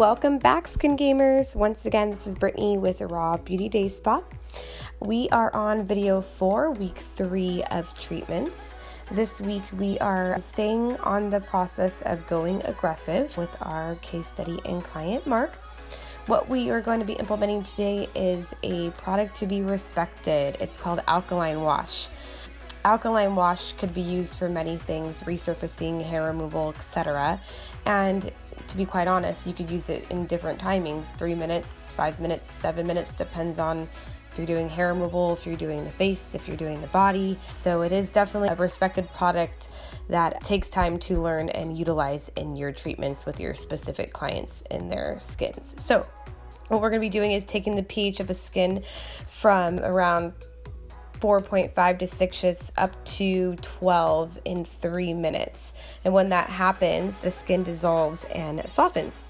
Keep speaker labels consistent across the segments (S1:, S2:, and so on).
S1: Welcome back, Skin Gamers. Once again, this is Brittany with Raw Beauty Day Spa. We are on video four, week three of treatments. This week, we are staying on the process of going aggressive with our case study and client Mark. What we are going to be implementing today is a product to be respected. It's called Alkaline Wash. Alkaline wash could be used for many things resurfacing, hair removal, etc. And to be quite honest, you could use it in different timings three minutes, five minutes, seven minutes, depends on you're doing hair removal, if you're doing the face, if you're doing the body. So it is definitely a respected product that takes time to learn and utilize in your treatments with your specific clients and their skins. So what we're going to be doing is taking the pH of a skin from around 4.5 to 6 up to 12 in three minutes. And when that happens, the skin dissolves and softens.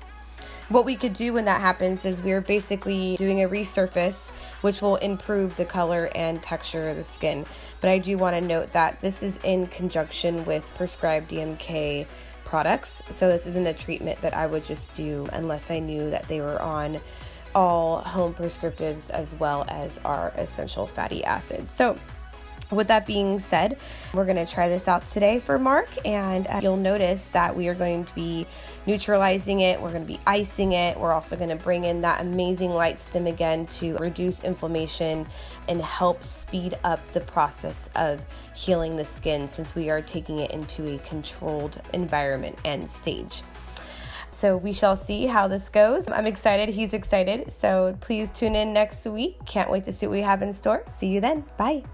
S1: What we could do when that happens is we're basically doing a resurface, which will improve the color and texture of the skin. But I do want to note that this is in conjunction with prescribed DMK products. So this isn't a treatment that I would just do unless I knew that they were on all home prescriptives as well as our essential fatty acids. So, with that being said, we're going to try this out today for Mark, and uh, you'll notice that we are going to be neutralizing it, we're going to be icing it, we're also going to bring in that amazing LightStim again to reduce inflammation and help speed up the process of healing the skin since we are taking it into a controlled environment and stage. So we shall see how this goes. I'm excited. He's excited. So please tune in next week. Can't wait to see what we have in store. See you then. Bye.